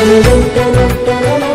Da da da